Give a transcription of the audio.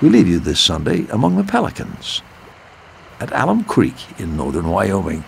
We leave you this Sunday among the pelicans at Alum Creek in northern Wyoming.